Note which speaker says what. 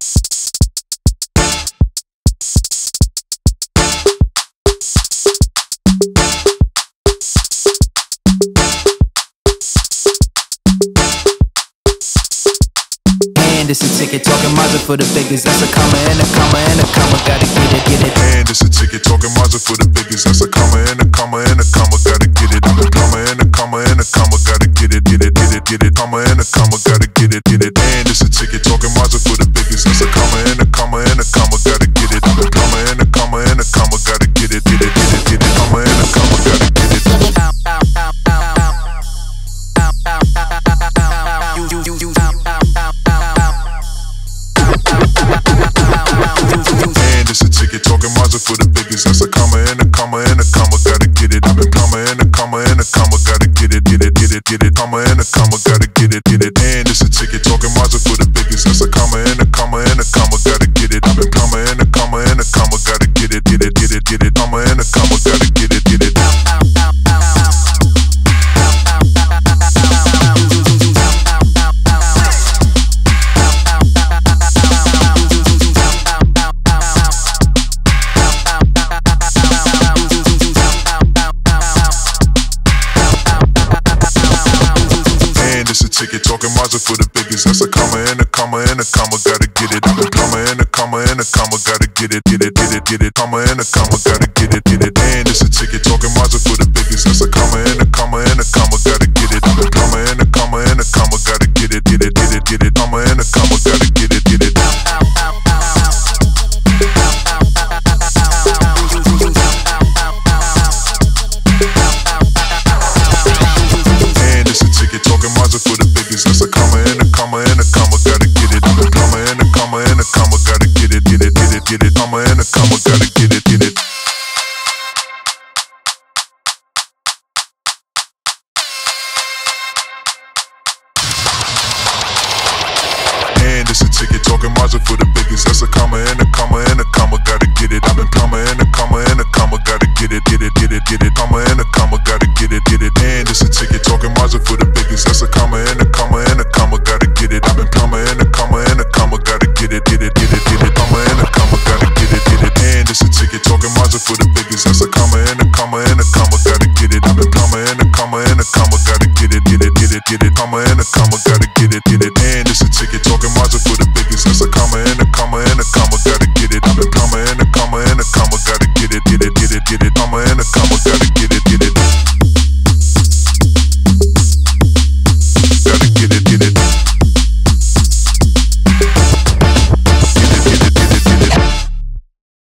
Speaker 1: And it's a ticket talking Mazda for the biggest. That's a comma and a comma and a comma. Gotta get it, get it.
Speaker 2: And it's a ticket talking Mazda for the biggest. That's a comma a comma and a ticket talking Mazda for the biggest. That's a comma and a comma and a comma. Gotta get it. A comma and a comma and a comma. Gotta get it, get it, get it, get it. Comma and a comma. Gotta get it, get it. And it's a ticket talking margin for the biggest. That's a comma and a comma and a comma, gotta get it. I've been comma and a comma and a comma, gotta get it, get it, get it, get it. Comma and a comma, gotta get it, get it. And it's a ticket. Talking margin for the biggest. That's a comma and a comma and a comma, gotta get it. I've been comma and a comma and a comma, gotta get it, get it, get it, get it. Comma and a comma, gotta get it, get it. And it's a ticket. Talking margin for the biggest. That's a comma and a